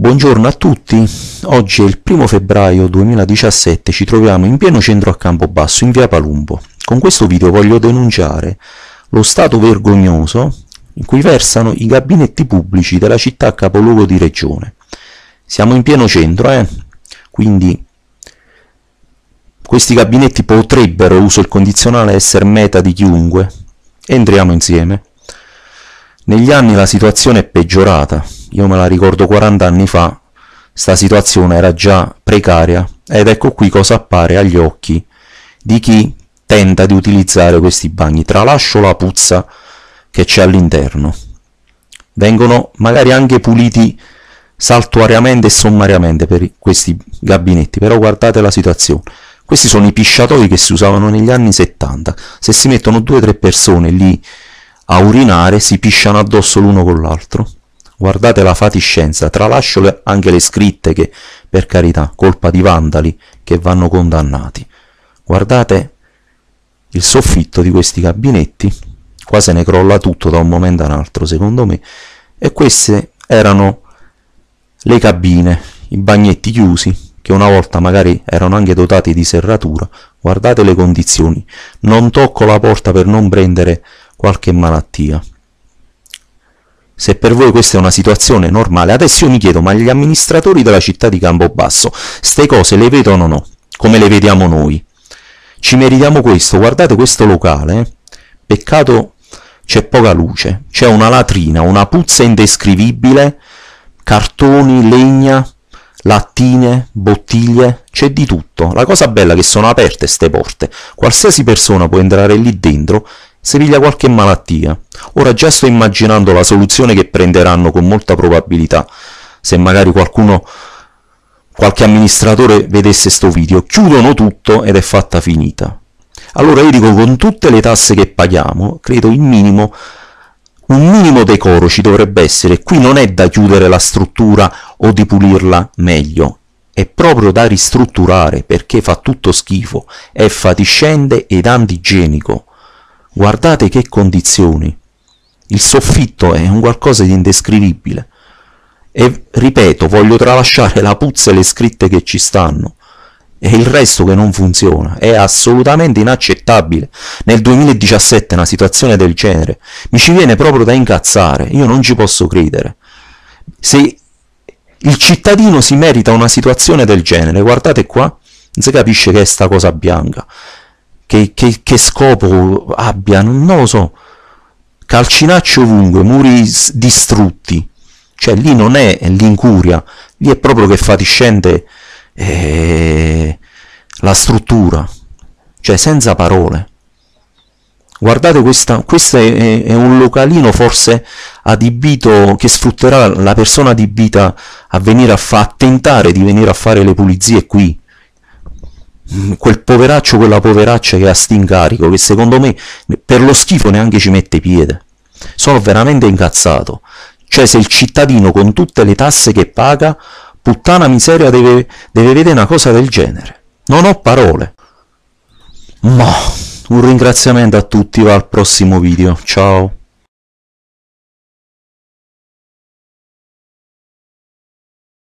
Buongiorno a tutti, oggi è il primo febbraio 2017, ci troviamo in pieno centro a Campobasso, in via Palumbo. Con questo video voglio denunciare lo stato vergognoso in cui versano i gabinetti pubblici della città capoluogo di regione. Siamo in pieno centro, eh? quindi questi gabinetti potrebbero, uso il condizionale, essere meta di chiunque. Entriamo insieme. Negli anni la situazione è peggiorata, io me la ricordo 40 anni fa, sta situazione era già precaria ed ecco qui cosa appare agli occhi di chi tenta di utilizzare questi bagni, tralascio la puzza che c'è all'interno. Vengono magari anche puliti saltuariamente e sommariamente per questi gabinetti, però guardate la situazione. Questi sono i pisciatori che si usavano negli anni 70. Se si mettono due o tre persone lì a urinare si pisciano addosso l'uno con l'altro. Guardate la fatiscenza, tralascio anche le scritte che, per carità, colpa di vandali che vanno condannati. Guardate il soffitto di questi gabinetti, qua se ne crolla tutto da un momento all'altro, secondo me, e queste erano le cabine, i bagnetti chiusi, che una volta magari erano anche dotati di serratura. Guardate le condizioni. Non tocco la porta per non prendere qualche malattia. Se per voi questa è una situazione normale, adesso io mi chiedo, ma gli amministratori della città di Campobasso, ste cose le vedono o no? Come le vediamo noi? Ci meritiamo questo, guardate questo locale, eh? peccato c'è poca luce, c'è una latrina, una puzza indescrivibile, cartoni, legna, lattine, bottiglie, c'è di tutto. La cosa bella è che sono aperte ste porte, qualsiasi persona può entrare lì dentro se piglia qualche malattia. Ora già sto immaginando la soluzione che prenderanno con molta probabilità, se magari qualcuno, qualche amministratore vedesse sto video. Chiudono tutto ed è fatta finita. Allora io dico, con tutte le tasse che paghiamo, credo il minimo, un minimo decoro ci dovrebbe essere. Qui non è da chiudere la struttura o di pulirla meglio, è proprio da ristrutturare perché fa tutto schifo, è fatiscente ed antigenico. Guardate che condizioni. Il soffitto è un qualcosa di indescrivibile. E ripeto, voglio tralasciare la puzza e le scritte che ci stanno. E il resto che non funziona. È assolutamente inaccettabile. Nel 2017 una situazione del genere mi ci viene proprio da incazzare. Io non ci posso credere. Se il cittadino si merita una situazione del genere, guardate qua, non si capisce che è sta cosa bianca che, che, che scopo abbia, non lo so, calcinacci ovunque, muri distrutti, cioè lì non è l'incuria, lì è proprio che fatiscente eh, la struttura, cioè senza parole. Guardate questa, questo è, è, un localino forse adibito, che sfrutterà la persona adibita a venire a, fa, a tentare di venire a fare le pulizie qui, quel poveraccio, quella poveraccia che ha stingarico, che secondo me per lo schifo neanche ci mette piede. Sono veramente incazzato. Cioè se il cittadino con tutte le tasse che paga, puttana miseria, deve, deve vedere una cosa del genere. Non ho parole. Ma un ringraziamento a tutti, va al prossimo video. Ciao.